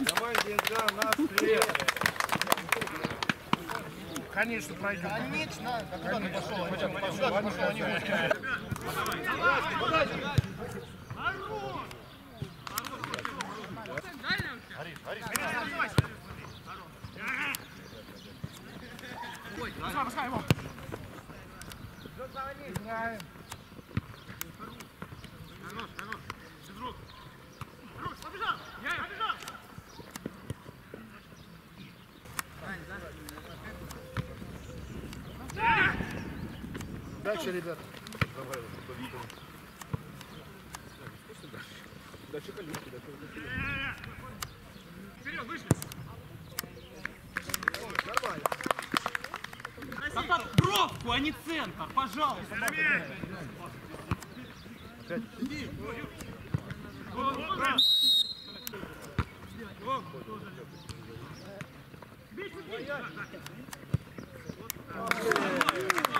Давай, Денька, на след. Конечно, пройдем. Конечно. А куда ты пошел? Пойдем, пошел, пошел, они Дальше, ребят. Тогда бровку, а не центр, пожалуйста. Какой Женя? 99! Что ты творишь? Что ты творишь, блядь? Ну,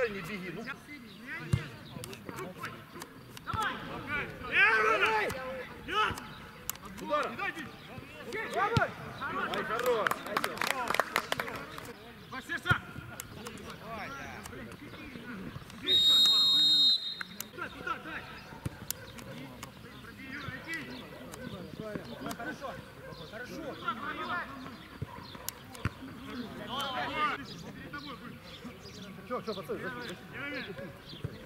дай не беги. Ну, Удар. Ай, хорош. Че, че, пацаны, зашли,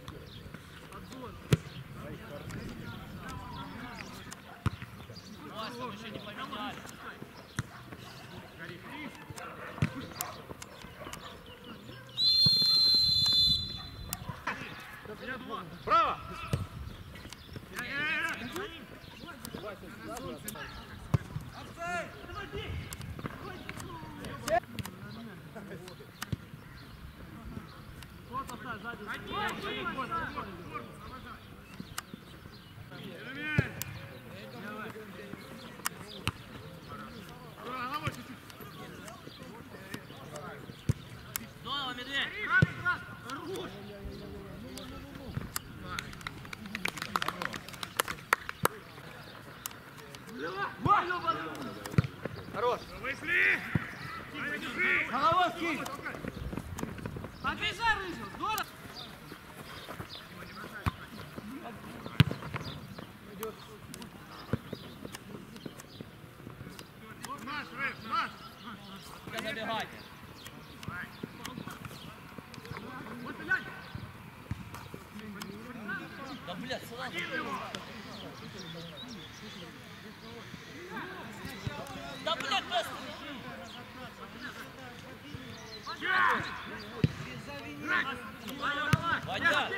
Да, блядь, сразу. Да, блядь, просто. Вадя!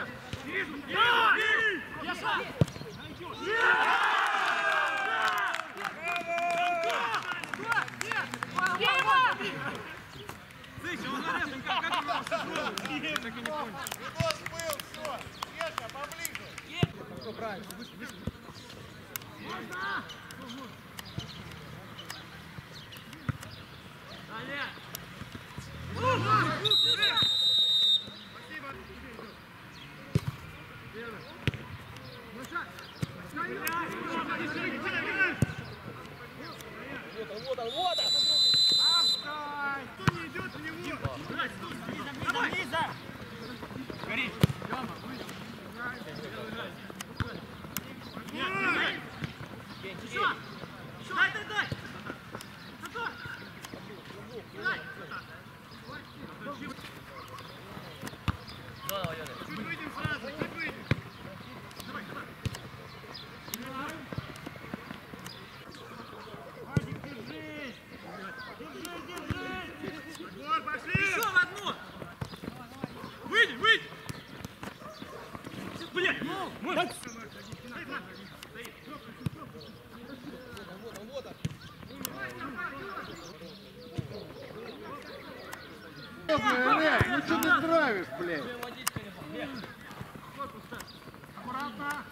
Видос был, все. Поближе. Серьезно, Олег, ну что ты травишь, блядь? Аккуратно.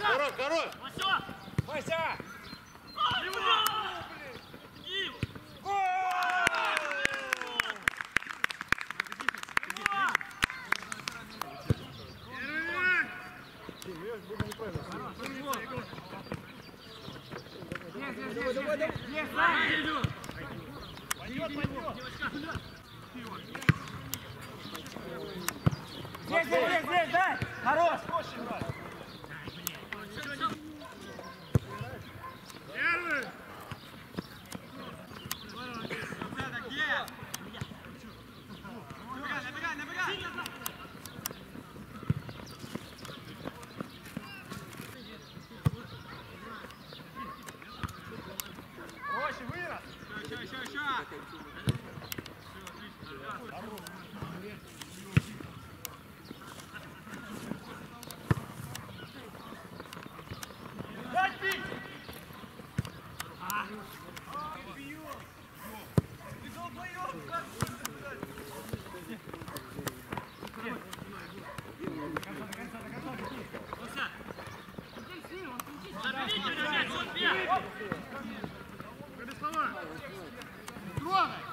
Хорош, хорош. Вася! Здесь, здесь, здесь, дай! Хорош! Проще, Заберите, ребят, Софья! Nueve.